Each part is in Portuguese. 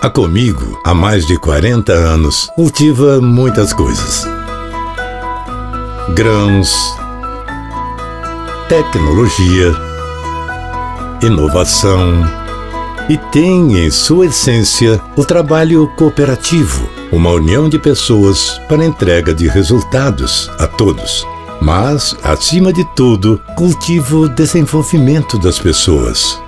A Comigo, há mais de 40 anos, cultiva muitas coisas: grãos, tecnologia, inovação e tem em sua essência o trabalho cooperativo, uma união de pessoas para entrega de resultados a todos. Mas, acima de tudo, cultiva o desenvolvimento das pessoas.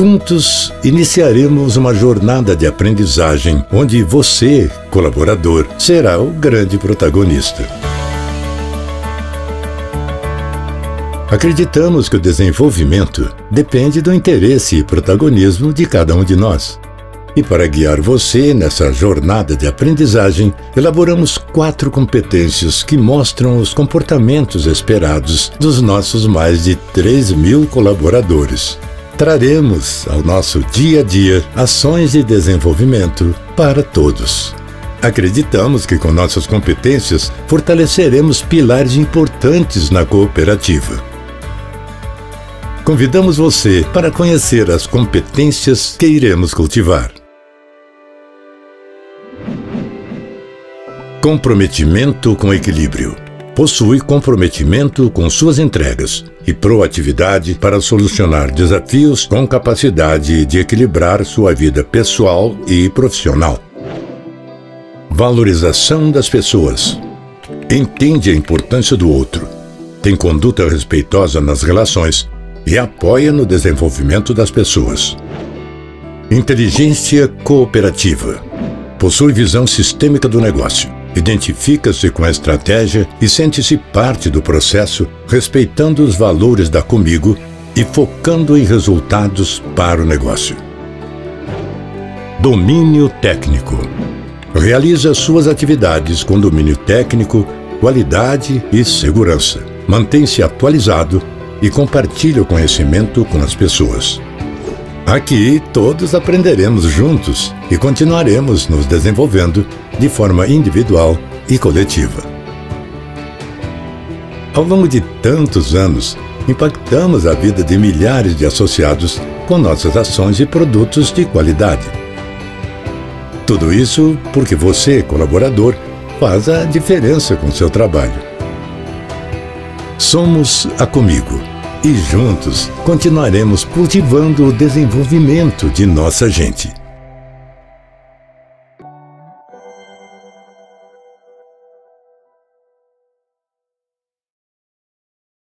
Juntos, iniciaremos uma jornada de aprendizagem onde você, colaborador, será o grande protagonista. Acreditamos que o desenvolvimento depende do interesse e protagonismo de cada um de nós. E para guiar você nessa jornada de aprendizagem, elaboramos quatro competências que mostram os comportamentos esperados dos nossos mais de 3 mil colaboradores. Traremos ao nosso dia a dia ações de desenvolvimento para todos. Acreditamos que com nossas competências fortaleceremos pilares importantes na cooperativa convidamos você para conhecer as competências que iremos cultivar. Comprometimento com equilíbrio. Possui comprometimento com suas entregas e proatividade para solucionar desafios com capacidade de equilibrar sua vida pessoal e profissional. Valorização das pessoas. Entende a importância do outro. Tem conduta respeitosa nas relações e apoia no desenvolvimento das pessoas. Inteligência cooperativa. Possui visão sistêmica do negócio. Identifica-se com a estratégia e sente-se parte do processo, respeitando os valores da Comigo e focando em resultados para o negócio. Domínio técnico. Realiza suas atividades com domínio técnico, qualidade e segurança. Mantém-se atualizado e compartilhe o conhecimento com as pessoas. Aqui todos aprenderemos juntos e continuaremos nos desenvolvendo de forma individual e coletiva. Ao longo de tantos anos, impactamos a vida de milhares de associados com nossas ações e produtos de qualidade. Tudo isso porque você, colaborador, faz a diferença com seu trabalho. Somos a Comigo e juntos continuaremos cultivando o desenvolvimento de nossa gente.